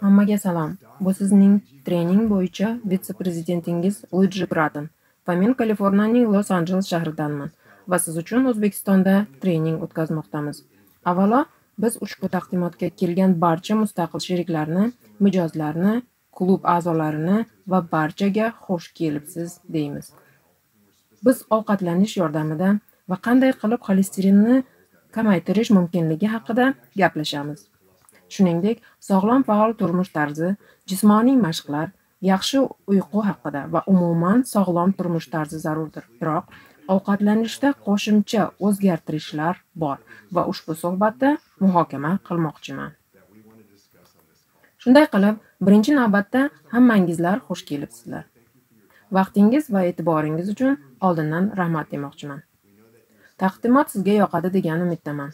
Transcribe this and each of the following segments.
Hammaga salom. Bu sizning trening bo'yicha vitse-prezidentingiz Luigi Bratton va men Kaliforniyaning Los-Anjeles shahridanman va siz uchun O'zbekistonda trening o'tkazmoqdamiz. Avvalo, biz ushbu taqdimotga kelgan barcha mustaqil sheriklarni, mijozlarni, klub a'zolarini va barchaga xush kelibsiz deymiz. Biz ovqatlanish yordamida va qanday qilib xolesterinni kamaytirish mumkinligi haqida gaplashamiz. Shuningdek, sog'lom faol turmush tarzi, jismoniy mashqlar, yaxshi uyqu haqida va umuman sog'lom turmush tarzi zarurdir. Biroq ovqatlanishda qo'shimcha o'zgartirishlar bor va ushbu suhbatda muhokama qilmoqchiman. Shunday qilib, birinchi navbatda hammangizlar xush kelibsizlar. Vaqtingiz va e'tiboringiz uchun oldindan rahmat demoqchiman. Taqdimot sizga yoqadi degan umiddaman.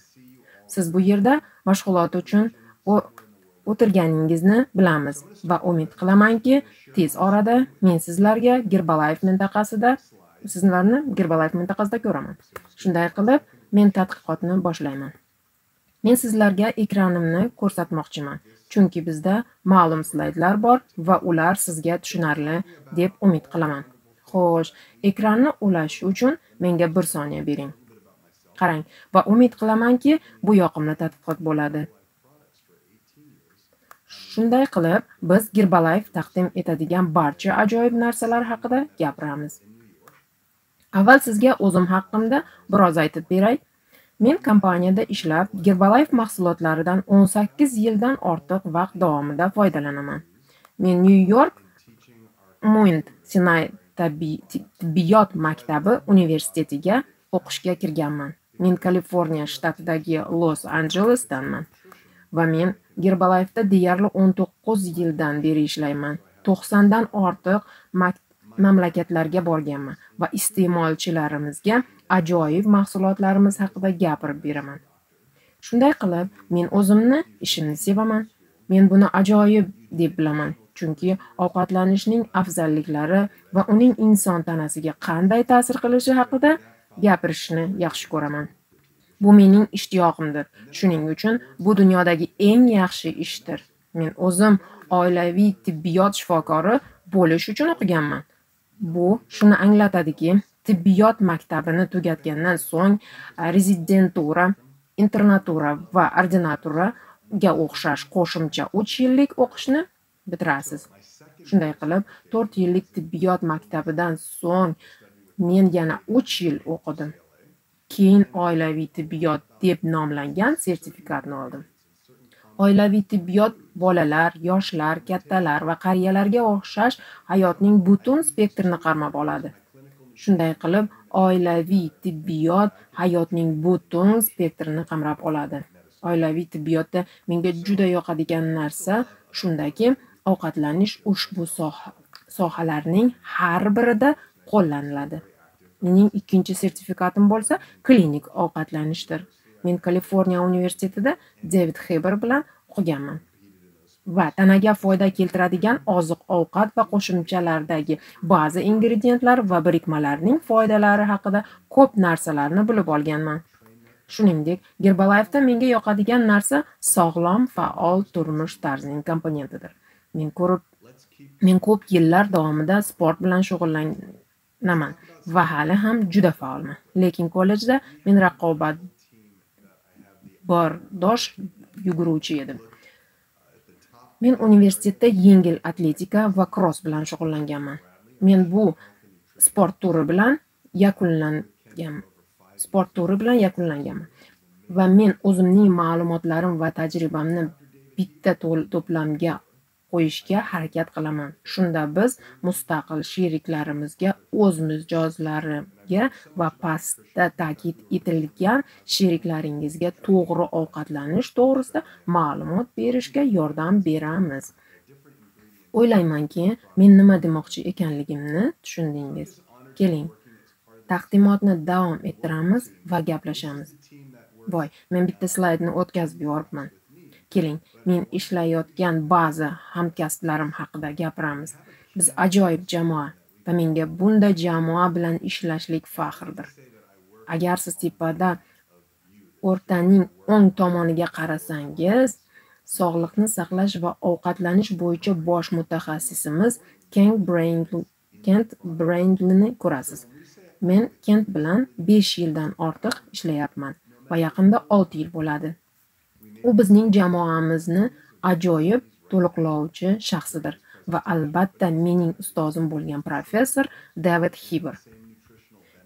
Siz bu yerda mashg'ulot uchun o'tirganingizni bilamiz va umid qilamanki, tez orada men sizlarga Gerbalife mintaqasida sizlarni Gerbalife mintaqasida ko'raman. Shunday qilib, men tadqiqotni boshlayman. Men sizlarga ekranimni ko'rsatmoqchiman, chunki bizda ma'lum slaydlar bor va ular sizga tushunarli deb umid qilaman. Xo'sh, ekranni ulash uchun menga 1 soniya bering. Qarang va umid qilamanki, bu yoqimli tadqiqot bo'ladi. Shunday qilib, biz Gerbalife taqdim etadigan barcha ajoyib narsalar haqida gapiramiz. Avval sizga o'zim haqimda biroz aytib beray. Men kompaniyada ishlab, Gerbalife mahsulotlaridan 18 yildan ortiq vaqt davomida foydalanaman. Men New York Mount Sinai tibbiyot maktabi universitetiga o'qishga kirganman. Men Kaliforniya shtatidagi Los-Anjelesdanman va men Gerbalayevda deyarli 19 yildan beri ishlayman. 90 dan ortiq mamlakatlarga borganman va iste'molchilarimizga ajoyib mahsulotlarimiz haqida gapirib beraman. Shunday qilib, men o'zimni ishimni sevaman. Men buni ajoyib deb bilaman, chunki ovqatlanishning afzalliklari va uning inson tanasiga qanday ta'sir qilishi haqida gapirishni yaxshi ko'raman. Bu mening ishtiyoqimdir. Shuning uchun bu dunyodagi eng yaxshi ishdir. Men o'zim oilaviy tibbiyot shifokori bo'lish uchun o'qiganman. Bu shuni anglatadiki, tibbiyot maktabini tugatgandan so'ng rezidentura, internatura va ordinatura ga o'xshash qo'shimcha 3 yillik o'qishni bitirasiz. Shunday qilib, 4 yillik tibbiyot maktabidan so'ng men yana 3 yil o'qidim. Keyin oilaviy tibbiyot deb nomlangan sertifikatni oldim. Oilaviy tibbiyot bolalar, yoshlar, kattalar va qariyalarga o'xshash hayotning butun spektrini qamrab oladi. Shunday qilib, oilaviy tibbiyot hayotning butun spektrini qamrab oladi. Oilaviy tibbiyotda menga juda yoqadigan narsa shundaki, ovqatlanish ushbu sohalarning har birida qo'llaniladi. Mening ikkinchi sertifikatim bo'lsa klinik ovqatlanishdir. Men Kaliforniya universitetida David Heber bilan o'qiganman. Va tanaga foyda keltiradigan oziq-ovqat va qo'shimchalardagi ba'zi ingrediyentlar va birikmalarning foydalari haqida ko'p narsalarni bilib olganman. Shuningdek, Gerbalife'da menga yoqadigan narsa sog'lom, faol turmush tarzining komponentidir. Men ko'rib men ko'p yillar davomida sport bilan naman va hali ham juda faolman. Lekin kollejda men raqobat bordosh yuguruvchi edim. Men universitetda yengil atletika va kross bilan shug'ullanganman. Men bu sport turi bilan yakunlangan sport turi bilan yakunlanganman. Va men o'zimning ma'lumotlarim va tajribamni bitta to'plamga qo'yishga harakat qilaman. Shunda biz mustaqil sheriklarimizga o'z mijozlariga va pastda ta'kid etilgan sheriklaringizga to'g'ri ovqatlanish to'g'risida ma'lumot berishga yordam beramiz. O'ylaymanki, men nima demoqchi ekanligimni tushundingiz. Keling, taqdimotni davom ettiramiz va gaplashamiz. Voy, men bitta slaydni o'tkazib yuboribman. Keling, men ishlayotgan ba'zi hamkasblarim haqida gapiramiz. Biz ajoyib jamoa va menga bunday jamoa bilan ishlashlik faxrdir. Agar siz tepada o'rtaning o'ng tomoniga qarasangiz, sog'liqni saqlash va ovqatlanish bo'yicha bosh mutaxassisimiz Kent Brendlini ko'rasiz. Men Kent bilan 5 yildan ortiq ishlayapman va yaqinda 6 yil bo'ladi. U bizning jamoamizni ajoyib to'liqlovchi shaxsidir va albatta mening ustozim bo'lgan professor David Hiber.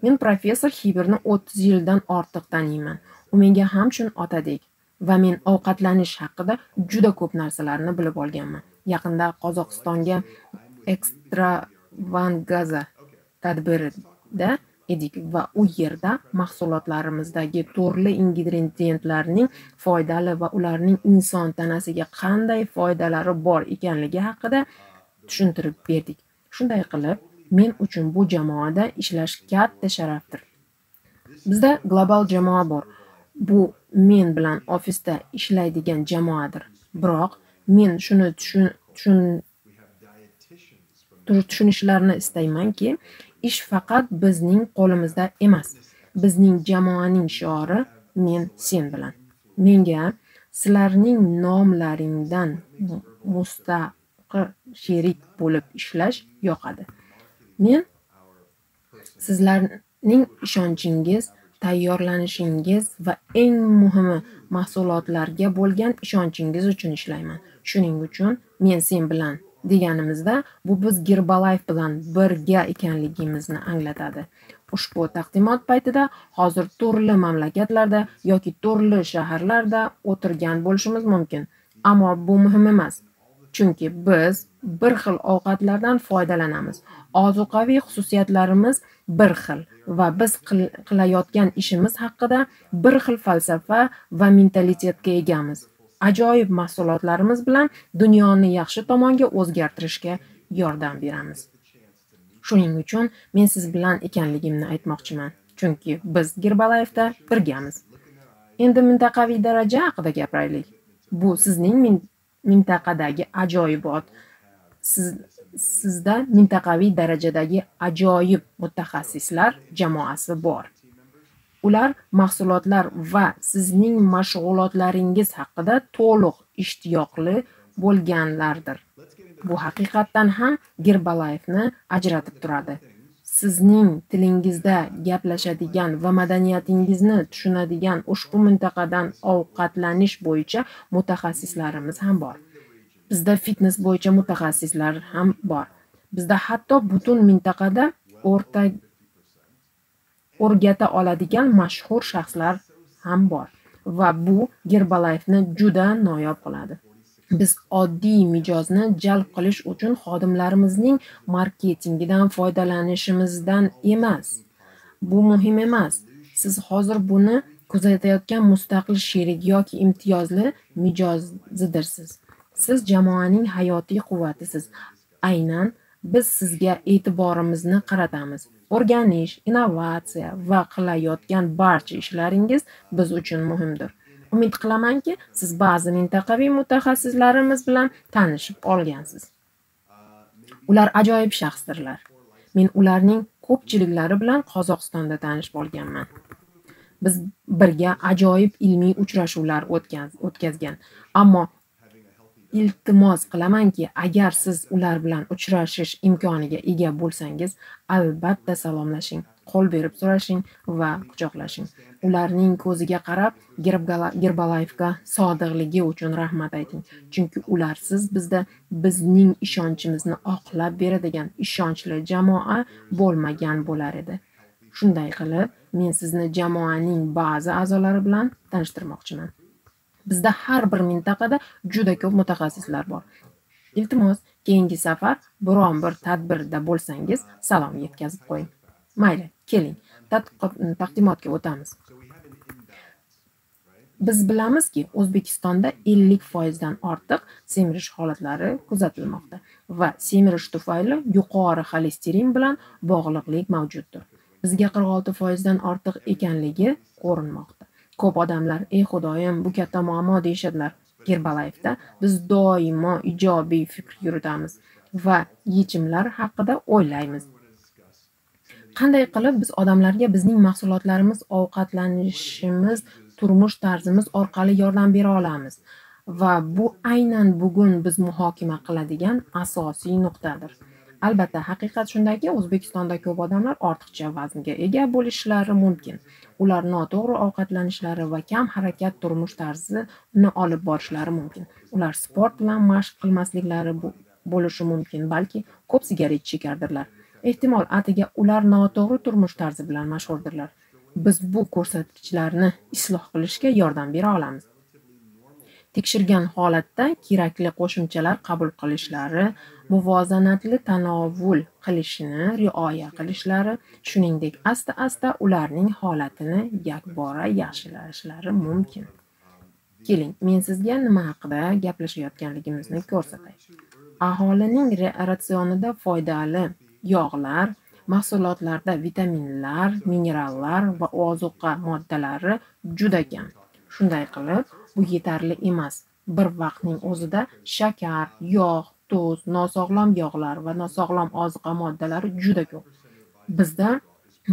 Men professor Hiberni 30 yildan ortiq taniyman. U menga ham shun otadek va men ovqatlanish haqida juda ko'p narsalarni bilib olganman. Yaqinda Qozog'istonga Ekstravangaza tadbirida edik va u yerda mahsulotlarimizdagi turli ingrediyentlarning foydali va ularning inson tanasiga qanday foydalari bor ekanligi haqida tushuntirib berdik. Shunday qilib, men uchun bu jamoada ishlash katta sharafdir. Bizda global jamoa bor. Bu men bilan ofisda ishlaydigan jamoadir. Biroq men shuni tushun tushunishlarini istaymanki, ish faqat bizning qo'limizda emas. Bizning jamoaning shiori men sen bilan. Menga sizlarning nomlaringdan mustaqil sherik bo'lib ishlash yoqadi. Men sizlarning ishonchingiz, tayyorlanishingiz va eng muhimi mahsulotlarga bo'lgan ishonchingiz uchun ishlayman. Shuning uchun men sen bilan deganimizda bu biz gerbalayf bilan birga ekanligimizni anglatadi. Ushbu taqdimot paytida hozir turli mamlakatlarda yoki turli shaharlarda o'tirgan bo'lishimiz mumkin, ammo bu muhim emas. Chunki biz bir xil ovqatlardan foydalanamiz. Ozuqaviy xususiyatlarimiz bir xil va biz qilayotgan ishimiz haqida bir xil falsafa va mentalitetga egamiz. Ajoyib mahsulotlarimiz bilan dunyoni yaxshi tomonga o'zgartirishga yordam beramiz. Shuning uchun men siz bilan ekanligimni aytmoqchiman, chunki biz gerbalayevda birgamiz. Endi mintaqaviy daraja haqida gapiraylik. Bu sizning mintaqadagi ajoyibot. Siz sizda mintaqaviy darajadagi ajoyib mutaxassislar jamoasi bor. Ular mahsulotlar va sizning mashg'ulotlaringiz haqida to'liq ishtiyoqli bo'lganlardir. Bu haqiqatdan ham Gerbalayevni ajratib turadi. Sizning tilingizda gaplashadigan va madaniyatingizni tushunadigan ushbu mintaqadan ovqatlanish bo'yicha mutaxassislarimiz ham bor. Bizda fitness bo'yicha mutaxassislar ham bor. Bizda hatto butun mintaqada o'rta o'rgata oladigan mashhur shaxslar ham bor va bu Gerbalife'ni juda noyob qiladi. Biz oddiy mijozni jalb qilish uchun xodimlarimizning marketingidan foydalanishimizdan emas. Bu muhim emas. Siz hozir buni kuzatayotgan mustaqil sherik yoki imtiyozli mijozidirsiz. Siz jamoaning hayotiy quvvatisiz. Aynan biz sizga e'tiborimizni qaratamiz. O'rganish, innovatsiya va qilayotgan barcha ishlaringiz biz uchun muhimdir. Umid qilamanki, siz ba'zi mintaqaviy mutaxassislarimiz bilan tanishib olgansiz. Ular ajoyib shaxsdirlar. Men ularning ko'pchiliklari bilan Qozog'istonda tanishib olganman. Biz birga ajoyib ilmiy uchrashuvlar o'tkazgan, ammo iltimos qilamanki, agar siz ular bilan uchrashish imkoniga ega bo'lsangiz, albatta salomlashing, qo'l berib so'rashing va quchoqlashing. Ularning ko'ziga qarab, gerbalayevga sodiqligi uchun rahmat ayting, chunki ularsiz bizda bizning ishonchimizni oqlab beradigan ishonchli jamoa bo'lmagan bo'lar edi. Shunday qilib, men sizni jamoaning ba'zi a'zolari bilan tanishtirmoqchiman. Bizda har bir mintaqada juda ko'p mutaxassislar bor. Iltimos, keyingi safar biron bir tadbirda bo'lsangiz, salom yetkazib qo'ying. Mayli, keling, taqdimotga o'tamiz. Biz bilamizki, O'zbekistonda 50% dan ortiq semirish holatlari kuzatilmoqda va semirish tufayli yuqori xolesterin bilan bog'liqlik mavjuddir. Bizga 46% dan ortiq ekanligi ko'rinmoqda. Ko'p odamlar, "Ey Xudoyim, bu katta muammo" deyishadilar. Gerbalayevda biz doimo ijobiy fikr yuritamiz va yechimlar haqida o'ylaymiz. Qanday qilib biz odamlarga bizning mahsulotlarimiz, ovqatlanishimiz, turmush tarzimiz orqali yordam bera olamiz? va bu aynan bugun biz muhokama qiladigan asosiy nuqtadir albatta haqiqat shundaki o'zbekistonda ko'p odamlar ortiqcha vaznga ega bo'lishlari mumkin. Ular noto'g'ri ovqatlanishlari va kam harakat turmush tarzini olib borishlari mumkin. Ular sport bilan mashq qilmasliklari bo'lishi mumkin balki ko'p sigaret chekardirlar. Ehtimol atigi ular noto'g'ri turmush tarzi bilan mashhurdirlar. Biz bu ko'rsatkichlarni isloh qilishga yordam bera olamiz. Tekshirgan holatda kerakli qo'shimchalar qabul qilishlari muvozanatli tanovul qilishini rioya qilishlari shuningdek asta asta ularning holatini yakbora yaxshilashlari mumkin. Keling men sizga nima haqida gaplashayotganligimizni ko'rsatay. Aholining ratsionida foydali yog'lar mahsulotlarda vitaminlar minerallar va ozuqa moddalari juda kam. Shunday qilib bu yetarli emas. Bir vaqtning o'zida shakar yog' tuz nosog'lom yog'lar va nosog'lom oziqa moddalari juda ko'p. Bizda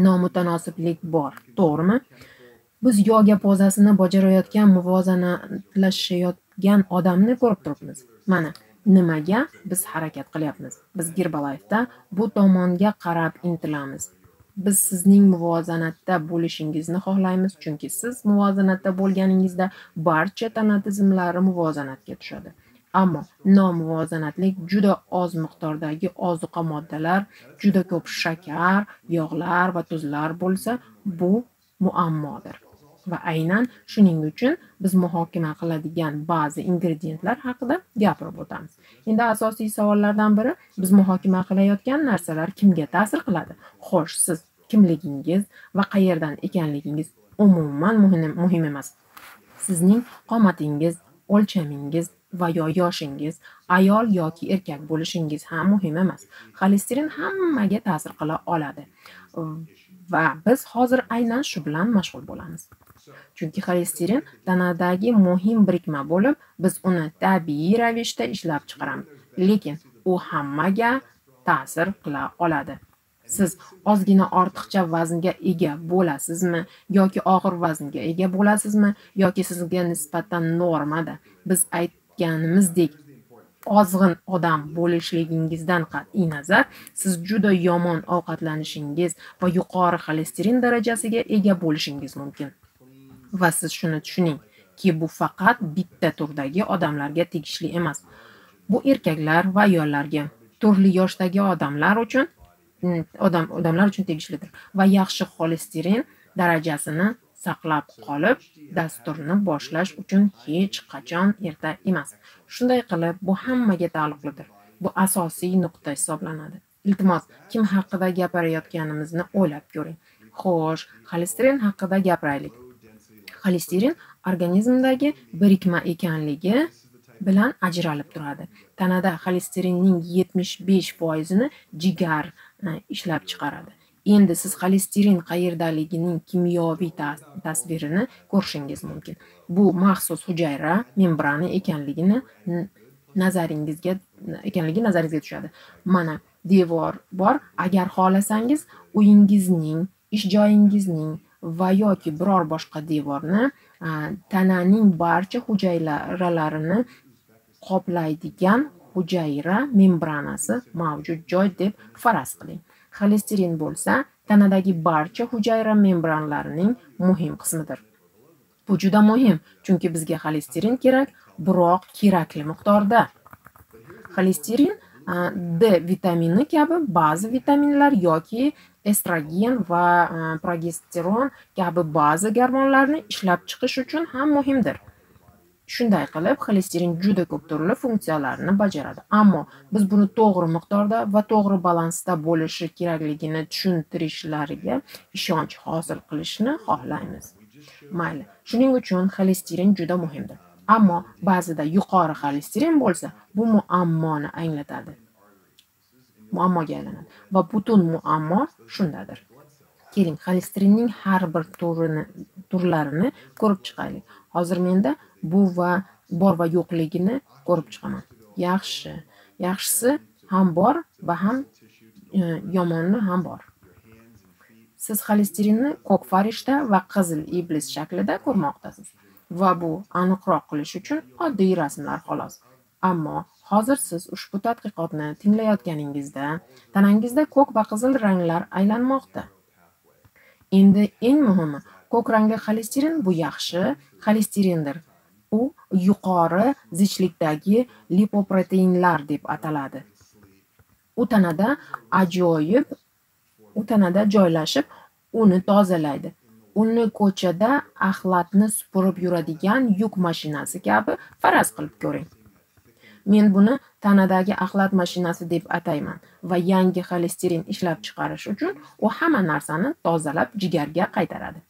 nomutanosiblik bor to'g'rimi? Biz yoga pozasini bajarayotgan muvozanatlashayotgan odamni ko'rib turibmiz. Mana nimaga biz harakat qilyapmiz? Biz gerbalayfda bu tomonga qarab intilamiz. Biz sizning muvozanatda bo'lishingizni xohlaymiz chunki siz muvozanatda bo'lganingizda barcha tana tizimlari muvozanatga tushadi. Ammo nomuvozanatlik juda oz miqdordagi ozuqa moddalar juda ko'p shakar yog'lar va tuzlar bo'lsa bu muammodir. Va aynan shuning uchun biz muhokama qiladigan ba'zi ingrediyentlar haqida gapirib o'tamiz. Endi asosiy savollardan biri biz muhokama qilayotgan narsalar kimga ta'sir qiladi? Xo'sh siz kimligingiz va qayerdan ekanligingiz umuman muhim emas. Sizning qomatingiz o'lchamingiz va yo yoshingiz ayol yoki erkak bo'lishingiz ham muhim emas. Xolesterin hammaga ta'sir qila oladi. Va biz hozir aynan shu bilan mashg'ul bo'lamiz. Chunki xolesterin tanadagi muhim birikma bo'lib biz uni tabiiy ravishda ishlab chiqaramiz. Lekin u hammaga ta'sir qila oladi. Siz ozgina ortiqcha vaznga ega bo'lasizmi yoki og'ir vaznga ega bo'lasizmi yoki sizga nisbatan normada? Biz aytganimizdek ozg'in odam bo'lishligingizdan qat'iy nazar siz juda yomon ovqatlanishingiz va yuqori xolesterin darajasiga ega bo'lishingiz mumkin. Va siz shuni tushuning,ki bu faqat bitta turdagi odamlarga tegishli emas. Bu erkaklar va ayollarga, turli yoshdagi odamlar uchun mm, odam odamlar uchun tegishlidir va yaxshi xolesterin darajasini saqlab qolib, dasturni boshlash uchun hech qachon erta emas. Shunday qilib, bu hammaga taalluqlidir. Bu asosiy nuqta hisoblanadi. Iltimos, kim haqida gapirayotganimizni o'ylab ko'ring. Xo'sh, xolesterin haqida gapiraylik. Xolesterin organizmdagi birikma ekanligi bilan ajralib turadi. Tanada xolesterinning yetmish besh foizini jigar e, ishlab chiqaradi. Endi siz xolesterin qayerdaligining kimyoviy tasvirini ko'rishingiz mumkin. Bu maxsus hujayra membrana ekanligini nazaringizga ekanligi nazaringizga tushadi. Mana devor bor. Agar xohlasangiz uyingizning ish joyingizning va yoki biror boshqa devorni tananing barcha hujayralarini qoplaydigan hujayra membranasi mavjud joy deb faraz qiling. Xolesterin bo'lsa tanadagi barcha hujayra membranlarining muhim qismidir. Bu juda muhim chunki bizga xolesterin kerak biroq kerakli miqdorda. Xolesterin d vitamini kabi ba'zi vitaminlar yoki estrogen va e, progesteron kabi ba'zi gormonlarni ishlab chiqish uchun ham muhimdir. Shunday qilib xolesterin juda ko'p turli funksiyalarni bajaradi. Ammo biz buni to'g'ri miqdorda va to'g'ri balansda bo'lishi kerakligini tushuntirishlariga ishonch hosil qilishni xohlaymiz. Mayli shuning uchun xolesterin juda muhimdir. Ammo ba'zida yuqori xolesterin bo'lsa bu muammoni anglatadi. Muammoga aylanadi va butun muammo shundadir. Keling xolesterinning har bir turini turlarini ko'rib chiqaylik. Hozir menda bu va bor va yo'qligini ko'rib chiqaman. Yaxshi. Yaxshisi ham bor va ham e, yomoni ham bor. Siz xolesterinni ko'k farishta va qizil iblis shaklida ko'rmoqdasiz va bu aniqroq qilish uchun oddiy rasmlar xolos. Ammo hozir siz ushbu tadqiqotni tinglayotganingizda tanangizda ko'k va qizil ranglar aylanmoqda. Endi eng muhimi, ko'k rangli xolesterin bu yaxshi xolesterindir. U yuqori zichlikdagi lipoproteinlar deb ataladi. U tanada ajoyib u tanada joylashib, uni tozalaydi. Uni ko'chada axlatni supurib yuradigan yuk mashinasi kabi faraz qilib ko'ring. Men buni tanadagi axlat mashinasi deb atayman va yangi xolesterin ishlab chiqarish uchun u hamma narsani tozalab jigarga qaytaradi.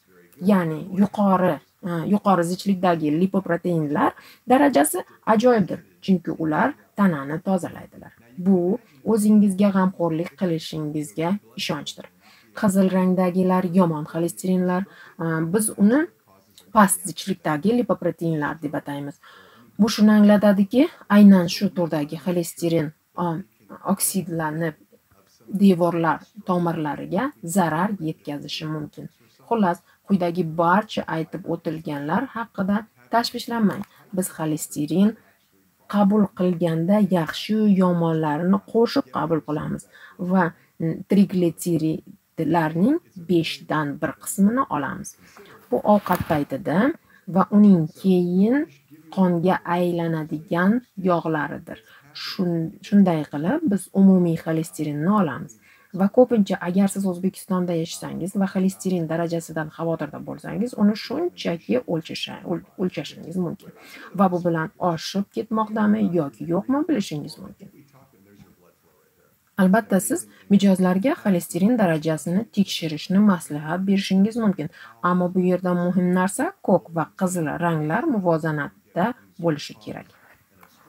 Ya'ni yuqori e, yuqori zichlikdagi lipoproteinlar darajasi ajoyibdir, chunki ular tanani tozalaydilar. Bu o'zingizga g'amxo'rlik qilishingizga ishonchdir. Qizil rangdagilar yomon xolesterinlar, e, biz uni past zichlikdagi lipoproteinlar deb ataymiz. Bu shuni anglatadiki, aynan shu turdagi xolesterin oksidlanib devorlar tomirlariga zarar yetkazishi mumkin. Xullas, quyidagi barcha aytib o'tilganlar haqida tashvishlanmang. Biz xolesterin qabul qilganda yaxshi yomonlarini qo'shib qabul qilamiz va triglitseridlarning 5 dan 1 qismini olamiz. Bu ovqat paytida va uning keyin qonga aylanadigan yog'laridir. Shunday qilib biz umumiy xolesterinni olamiz. Va ko'pincha agar siz O'zbekistonda yashasangiz va xolesterin darajasidan xavotirda bo'lsangiz, uni shunchaki o'lchashingiz mumkin va bu bilan oshib ketmoqdami yoki yo'qmi bilishingiz mumkin. Albatta, siz mijozlarga xolesterin darajasini tekshirishni maslahat berishingiz mumkin, ammo bu yerda muhim narsa ko'k va qizil ranglar muvozanatda bo'lishi kerak.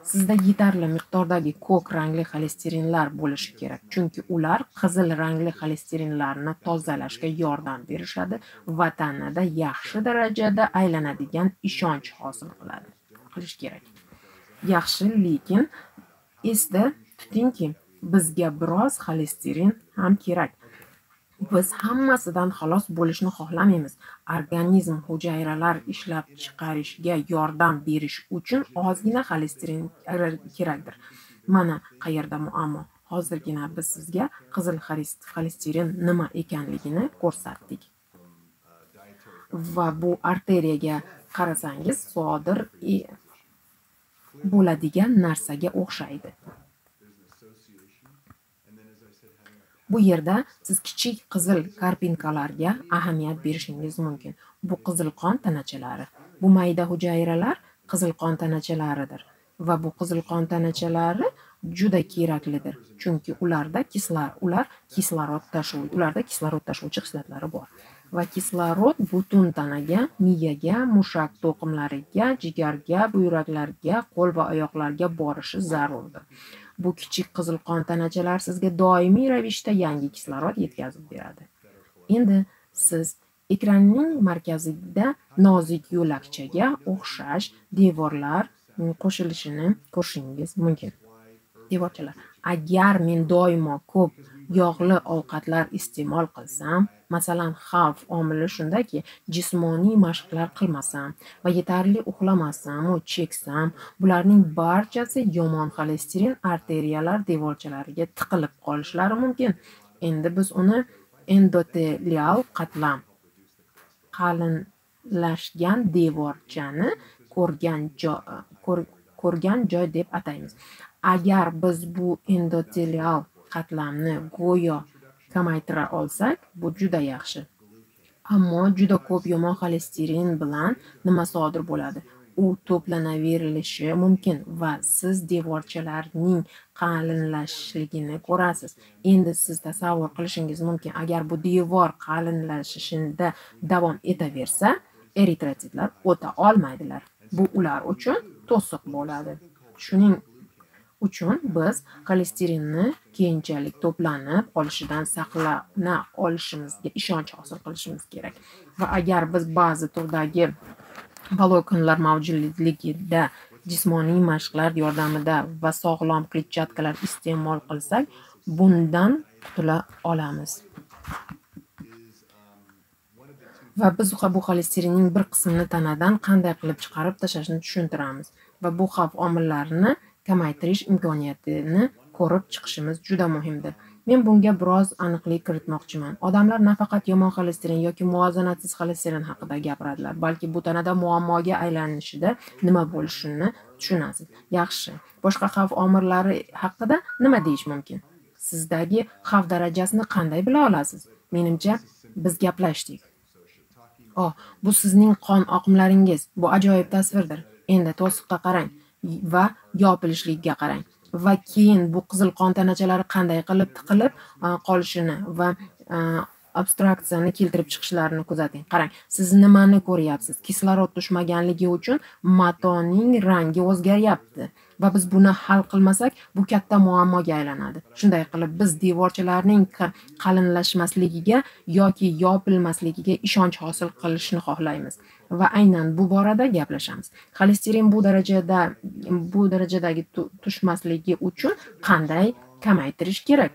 Sizda yetarli miqdordagi ko'k rangli xolesterinlar bo'lishi kerak, chunki ular qizil rangli xolesterinlarni tozalashga yordam berishadi va tanada yaxshi darajada aylanadigan ishonch hosil qiladi qilish kerak. Yaxshi, lekin esda tutingki, bizga biroz xolesterin ham kerak. Biz hammasidan xalos bo'lishni xohlamaymiz. Organizm hujayralar ishlab chiqarishga yordam berish uchun ozgina xolesterin kerakdir. Mana qayerda muammo. Hozirgina biz sizga qizil xolesterin nima ekanligini ko'rsatdik. Va bu arteriyaga qarasangiz sodir bo'ladigan narsaga o'xshaydi. Bu yerda siz kichik qizil karpinkalarga ahamiyat berishingiz mumkin. Bu qizil qon tanachalari. Bu mayda hujayralar qizil qon tanachalaridir va bu qizil qon tanachalari juda keraklidir, chunki ularda kislor ular kislorod tashuvchi, ularda kislorod tashuvchi xislatlari bor. Va kislorod butun tanaga, miyaga, mushak to'qimlariga, jigarga, buyraklarga, qo'l va oyoqlarga borishi zarurdir. Bu kichik qizil qon tanachalar sizga doimiy ravishda yangi kislorod yetkazib beradi. Endi siz ekranning markazida nozik yo'lakchaga o'xshash devorlar qo'shilishini ko'rishingiz mumkin. Devorchalar. Agar men doimo ko'p yog'li ovqatlar iste'mol qilsam, masalan, xavf omili shundaki, jismoniy mashqlar qilmasam va yetarli uxlamasam cheksam, bularning barchasi yomon xolesterin arteriyalar devorchalariga tiqilib qolishlari mumkin. Endi biz uni endotelial qatlam qalinlashgan devorchani ko'rgan joy ko'rgan joy deb ataymiz. Agar biz bu endotelial qatlamni go'yo kamaytira olsak, bu juda yaxshi. Ammo juda ko'p yomon xolesterin bilan nima sodir bo'ladi? U to'planaverilishi mumkin va siz devorchalarning qalinlashligini ko'rasiz. Endi siz tasavvur qilishingiz mumkin, agar bu devor qalinlashishida davom etaversa, eritrotsitlar o'ta olmaydilar. Bu ular uchun to'siq bo'ladi. Shuning uchun biz xolesterinni keyinchalik to'planib qolishidan saqlana olishimizga ishonch hosil qilishimiz kerak. Va agar biz ba'zi turdagi voloknlar mavjudligida jismoniy mashqlar yordamida va sog'lom kletchatkalar iste'mol qilsak, bundan qutula olamiz. va biz bu xolesterinning bir qismini tanadan qanday qilib chiqarib tashlashni tushuntiramiz va bu xavf omillarini kamaytirish imkoniyatini ko'rib chiqishimiz juda muhimdir. Men bunga biroz aniqlik kiritmoqchiman. Odamlar nafaqat yomon xolesterin yoki muvozanatsiz xolesterin haqida gapiradilar balki bu tanada muammoga aylanishida nima bo'lishini tushunasiz. Yaxshi. Boshqa xavf omillari haqida nima deyish mumkin? Sizdagi xavf darajasini qanday bila olasiz? Menimcha biz gaplashdik. Oh bu sizning qon oqimlaringiz. Bu ajoyib tasvirdir. Endi to'siqqa qarang. Va yopilishligiga qarang. Va keyin bu qizil qon tanachalari qanday qilib tiqilib qolishini va abstraksiyani keltirib chiqishlarini kuzating. Qarang siz nimani ko'ryapsiz? Kislorod tushmaganligi uchun matoning rangi o'zgaryapti va biz buni hal qilmasak bu katta muammoga aylanadi. Shunday qilib biz devorchalarning qalinlashmasligiga yoki yopilmasligiga ishonch hosil qilishni xohlaymiz. Va aynan bu borada gaplashamiz. Xolesterin bu darajada bu darajadagi tushmasligi uchun qanday kamaytirish kerak?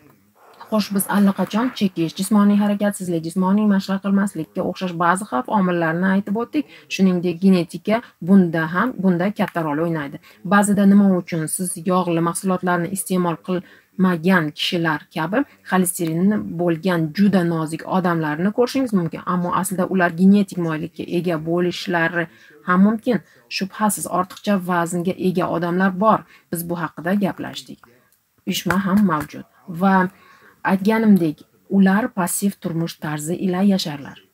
Xo'sh biz allaqachon chekish jismoniy harakatsizlik jismoniy mashq qilmaslikka o'xshash ba'zi xavf omillarini aytib o'tdik. Shuningdek genetika bunda ham bunda katta rol o'ynaydi. Ba'zida nima uchun siz yog'li mahsulotlarni iste'mol qil qilmagan kishilar kabi xolesterinni bo'lgan juda nozik odamlarni ko'rishingiz mumkin. Ammo aslida ular genetik moyillikka ega bo'lishlari ham mumkin. Shubhasiz ortiqcha vaznga ega odamlar bor. Biz bu haqida gaplashdik. Uyushma ham mavjud. Va aytganimdek ular passiv turmush tarzi ila yasharlar.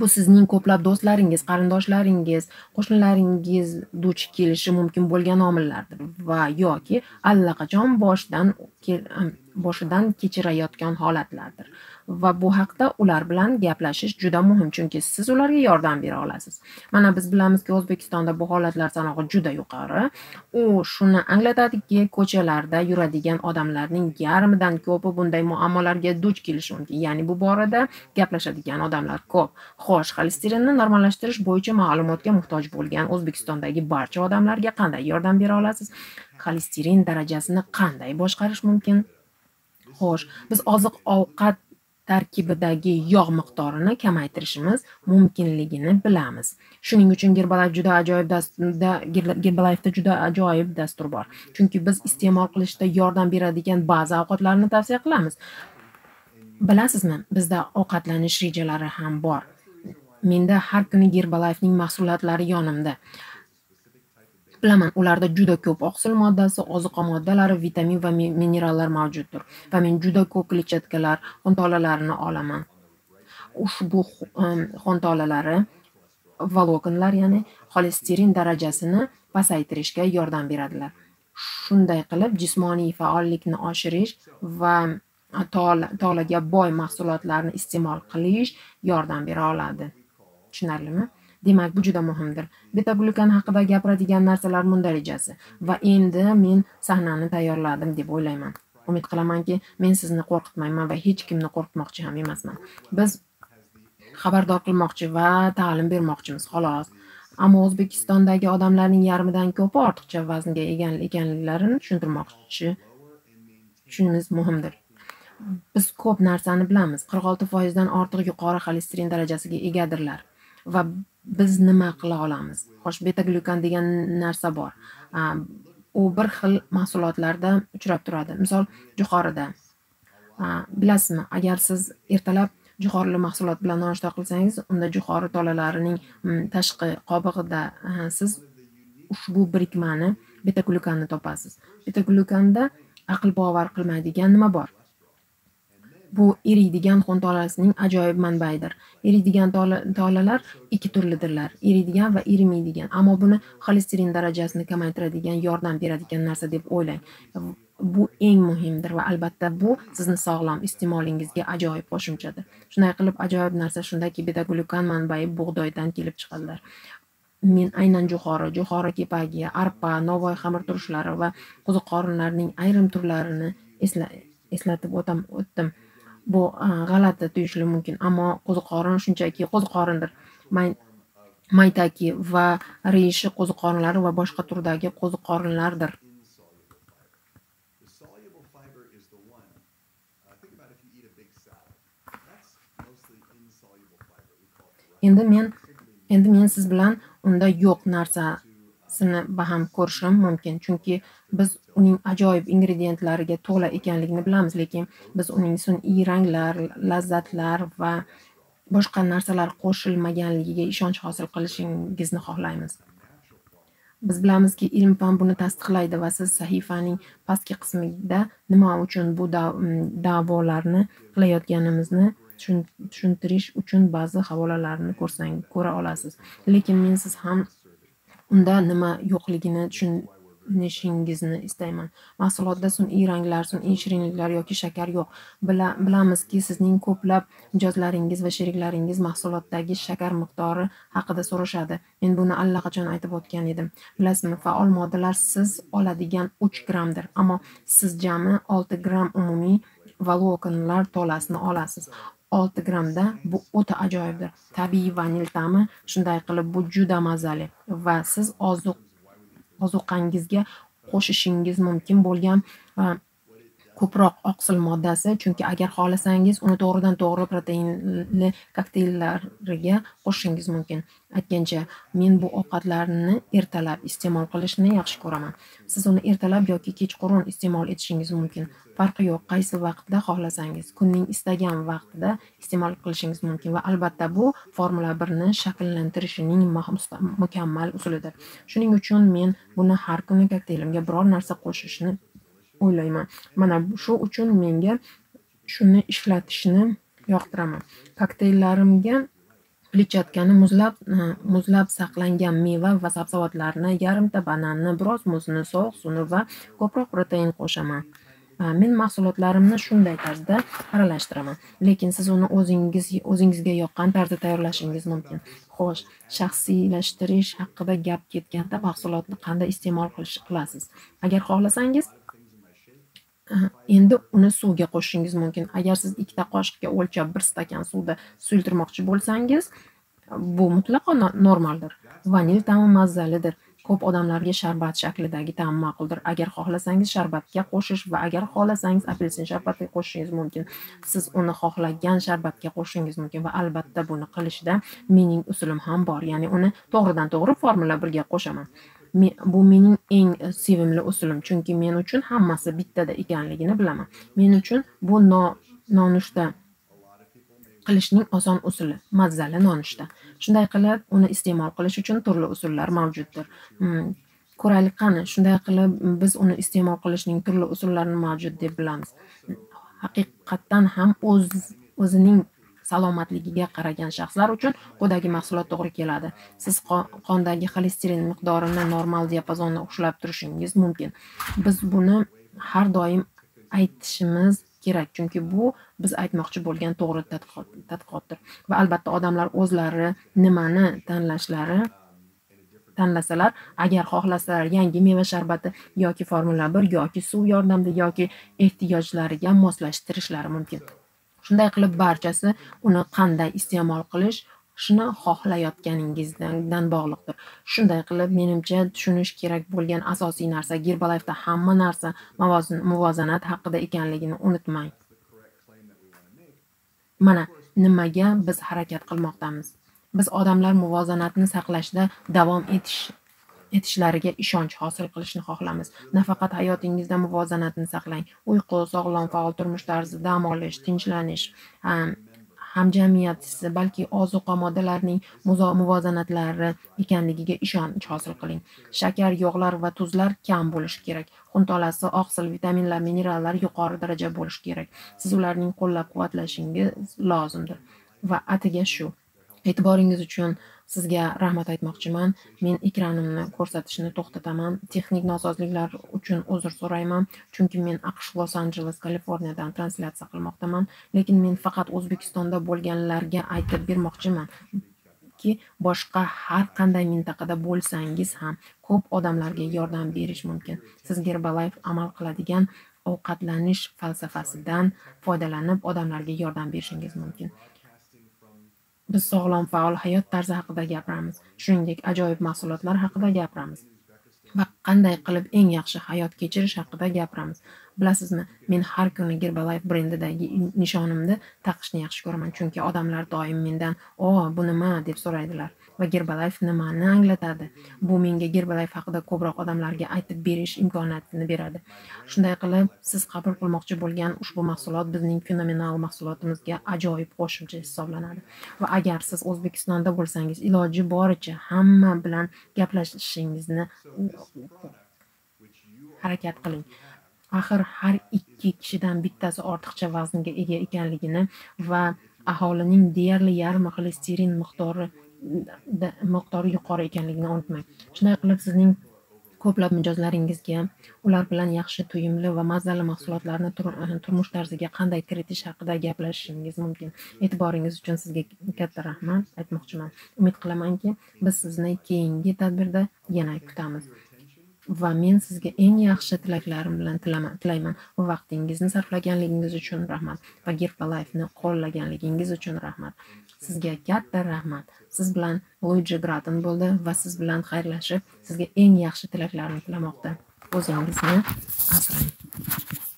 Bu sizning ko'plab do'stlaringiz qarindoshlaringiz qo'shnilaringiz duch kelishi mumkin bo'lgan omillardir va yoki allaqachon boshidan boshidan kechirayotgan holatlardir. Va bu haqda ular bilan gaplashish juda muhim chunki siz ularga yordam bera olasiz. Mana biz bilamizki o'zbekistonda bu holatlar sanog'i juda yuqori. U shuni anglatadiki ko'chalarda yuradigan odamlarning yarmidan ko'pi bunday muammolarga duch kelishi mumkin. Ya'ni bu borada gaplashadigan odamlar ko'p. Xo'sh xolesterinni normallashtirish bo'yicha ma'lumotga muhtoj bo'lgan o'zbekistondagi barcha odamlarga qanday yordam bera olasiz? Xolesterin darajasini qanday boshqarish mumkin? Xo'sh biz oziq ovqat tarkibidagi yog' miqdorini kamaytirishimiz mumkinligini bilamiz. Shuning uchun gerbalayf juda ajoyib dasturda gerbalayfda juda ajoyib dastur bor. Chunki biz iste'mol qilishda yordam beradigan ba'zi ovqatlarni tavsiya qilamiz. Bilasizmi bizda ovqatlanish rejalari ham bor. Menda har kuni gerbalayfning mahsulotlari yonimda. Bilaman ularda juda ko'p oqsil moddasi oziqa moddalari vitamin va minerallar mavjuddir. Va men juda ko'p kletchatkalar xontolalalarini olaman. Ushbu xontolalari volokinlar ya'ni xolesterin darajasini pasaytirishga yordam beradilar. Shunday qilib jismoniy faollikni oshirish va tolaga boy mahsulotlarni iste'mol qilish yordam bera oladi. Tushunarlimi? Demak bu juda muhimdir. Beta glyukan haqida gapiradigan narsalar mundarijasi va endi men sahnani tayyorladim deb o'ylayman. Umid qilamanki men sizni qo'rqitmayman va hech kimni qo'rqitmoqchi ham emasman. Biz xabardor qilmoqchi va ta'lim bermoqchimiz xolos. Ammo o'zbekistondagi odamlarning yarmidan ko'pi ortiqcha vaznga ega ekanliklarini tushuntirmoqchi Tushunimiz muhimdir. Biz ko'p narsani bilamiz. Qirq olti foizdan ortiq yuqori xolesterin darajasiga egadirlar. Va biz nima qila olamiz? Xo'sh beta glyukan degan narsa bor. U bir xil mahsulotlarda uchrab turadi. Misol jo'xorida bilasizmi agar siz ertalab jo'xorli mahsulot bilan nonushta qilsangiz unda jo'xori tolalarining tashqi qobig'ida siz ushbu birikmani beta glyukanni topasiz. Beta glyukanda aql bovar qilmaydigan nima bor? Bu eriydigan xun tolasining ajoyib manbaidir eriydigan tolalar ikki turlidirlar. Eriydigan va erimaydigan ammo buni xolesterin darajasini kamaytiradigan yordam beradigan narsa deb o'ylang. Bu eng muhimdir va albatta bu sizni sog'lom iste'molingizga ajoyib qo'shimchadir. Shunday qilib ajoyib narsa shundaki betaglyukan manbai bug'doydan kelib chiqadilar. Men aynan jo'xori jo'xori kepagi arpa novvoy xamirturushlar va qo'ziqorinlarning ayrim turlarini eslatib o'tdim. Bu e, g'alati tuyulishi mumkin. Ammo qo'ziqorin shunchaki qo'ziqorindir. Maytaki va reishi qo'ziqorinlari va boshqa turdagi qo'ziqorinlardir. Endi men endi men siz bilan unda yo'q narsa narsasini baham ko'rishim mumkin. Chunki biz uning ajoyib ingredientlariga to'la ekanligini bilamiz. Lekin biz uning sun'iy ranglar lazzatlar va boshqa narsalar qo'shilmaganligiga ishonch hosil qilishingizni xohlaymiz. Biz bilamizki ilm fan buni tasdiqlaydi va siz sahifaning pastki qismida nima uchun bu da'volarni qilayotganimizni tushuntirish uchun ba'zi havolalarni ko'rsang ko'ra olasiz. Lekin men siz ham unda nima yo'qligini tushunishingizni istayman. Mahsulotda sun'iy ranglar sun'iy shirinliklar yoki shakar yo'q. Bilamizki sizning ko'plab mijozlaringiz va sheriklaringiz mahsulotdagi shakar miqdori haqida so'rashadi. Men buni allaqachon aytib o'tgan edim. Bilasizmi faol moddalar siz oladigan uch grammdir ammo siz jami olti gramm umumiy voloknlar tolasini olasiz. Olti grammda. Bu o'ta ajoyibdir. Tabiiy vanil ta'mi shunday qilib bu juda mazali va siz ozuq ozuqangizga qo'shishingiz mumkin bo'lgan e, ko'proq oqsil moddasi chunki agar xohlasangiz uni to'g'ridan to'g'ri proteinli kokteyllariga qo'shishingiz mumkin. Aytgancha men bu ovqatlarni ertalab iste'mol qilishni yaxshi ko'raman. Siz uni ertalab yoki kechqurun iste'mol etishingiz mumkin. Farqi yo'q qaysi vaqtda xohlasangiz kunning istagan vaqtida iste'mol qilishingiz mumkin va albatta bu formula birni shakllantirishining mukammal usulidir. Shuning uchun men buni har kuni kokteylimga biror narsa qo'shishni o'ylayman. Mana shu uchun menga shuni ishlatishni yoqtiraman. Kokteyllarimga kletchatkani muzlab e, muzlab saqlangan meva va sabzavotlarni yarimta bananni biroz muzni sovuq suvni va ko'proq protein qo'shaman. E, men mahsulotlarimni shunday tarzda aralashtiraman. Lekin siz uni o'zingiz o'zingizga yoqqan tarzda tayyorlashingiz mumkin. Xo'sh shaxsiylashtirish haqida gap ketganda mahsulotni qanday iste'mol qilish qilasiz? Agar xohlasangiz endi uni suvga qo'shishingiz mumkin. Agar siz ikkita qoshiqga o'lchab bir stakan suvda suyultirmoqchi bo'lsangiz bu mutlaqo normaldir. Vanil ta'mi mazzalidir ko'p odamlarga sharbat shaklidagi ta'm ma'quldir. Agar xohlasangiz sharbatga qo'shish va agar xohlasangiz apelsin sharbatiga qo'shishingiz mumkin. Siz uni xohlagan sharbatga qo'shishingiz mumkin va albatta buni qilishda mening usulim ham bor. Ya'ni uni to'g'ridan to'g'ri formula birga qo'shaman. Bu mening eng e, sevimli usulim. Chunki men uchun hammasi bittada ekanligini bilaman. Men uchun bu nonushta qilishning oson usuli mazali nonushta. Shunday qilib uni iste'mol qilish uchun turli usullar mavjuddir. Hmm, ko'raylik qani shunday qilib biz uni iste'mol qilishning turli usullarini mavjud deb bilamiz. Haqiqatdan ham o'z o'zining salomatligiga qaragan shaxslar uchun quyidagi mahsulot to'g'ri keladi. Siz qondagi xolesterin miqdorini normal diapazonda ushlab turishingiz mumkin. Biz buni har doim aytishimiz kerak chunki bu biz aytmoqchi bo'lgan to'g'ri tadqiqotdir. Va albatta odamlar o'zlari nimani tanlashlari tanlasalar agar xohlasalar yangi meva sharbati yoki formula bir yoki suv yordamida yoki ehtiyojlariga moslashtirishlari mumkin. Shunday qilib barchasi uni qanday iste'mol qilish shuni xohlayotganingizdan bog'liqdir. Shunday qilib menimcha tushunish kerak bo'lgan asosiy narsa gerbalifda hamma narsa muvozanat haqida ekanligini unutmang. Mana nimaga biz harakat qilmoqdamiz? Biz odamlar muvozanatni saqlashda davom etish etishlariga ishonch hosil qilishni xohlamiz. Nafaqat hayotingizda muvozanatni saqlang. Uyqu sog'lom faol turmush tarzi dam olish tinchlanish hamjamiyat balki ozuqa moddalarining muvozanatlari ekanligiga ishonch hosil qiling. Shakar yog'lar va tuzlar kam bo'lishi kerak. Xuntolasi oqsil vitaminlar minerallar yuqori darajada bo'lishi kerak. Siz ularning qo'llab quvvatlashingiz lozimdir. Va atigi shu e'tiboringiz uchun sizga rahmat aytmoqchiman. Men ekranimni ko'rsatishni to'xtataman. Texnik nosozliklar uchun uzr so'rayman. Chunki men aqsh los anjeles kaliforniyadan translyatsiya qilmoqdaman. Lekin men faqat o'zbekistonda bo'lganlarga aytib bermoqchimanki boshqa har qanday mintaqada bo'lsangiz ham ko'p odamlarga yordam berish mumkin. Siz gerbalayf amal qiladigan ovqatlanish falsafasidan foydalanib odamlarga yordam berishingiz mumkin. Biz sog'lom faol hayot tarzi haqida gapiramiz, shuningdek ajoyib mahsulotlar haqida gapiramiz. va qanday qilib eng yaxshi hayot kechirish haqida gapiramiz. Bilasizmi men har kuni Herbalife brendidagi nishonimni taqishni yaxshi ko'raman chunki odamlar doim mendan o bu nima? deb so'raydilar. Va Herbalife nimani anglatadi. Bu menga Herbalife haqida ko'proq odamlarga aytib berish imkoniyatini beradi. Shunday qilib siz qabul qilmoqchi bo'lgan ushbu mahsulot bizning fenomenal mahsulotimizga ajoyib qo'shimcha hisoblanadi. Va agar siz O'zbekistonda bo'lsangiz iloji boricha hamma bilan gaplashishingizni harakat qiling. Axir har ikki kishidan bittasi ortiqcha vaznga ega ekanligini va aholining deyarli yarmi xolesterin miqdori miqdori yuqori ekanligini unutmang. Shunday qilib sizning ko'plab mijozlaringizga ular bilan yaxshi to'yimli va mazali mahsulotlarni e, turmush tarziga qanday kiritish haqida gaplashishingiz mumkin. E'tiboringiz uchun sizga katta rahmat aytmoqchiman. Umid qilamanki biz sizni keyingi tadbirda yana kutamiz. Va men sizga eng yaxshi tilaklarim bilan tilayman. Vaqtingizni sarflaganligingiz uchun rahmat va Gerbalifeni qo'llaganligingiz uchun rahmat. Sizga katta rahmat. Siz bilan luiji gratin bo'ldi va siz bilan xayrlashib sizga eng yaxshi tilaklarimni tilamoqda. O'zingizni asrang.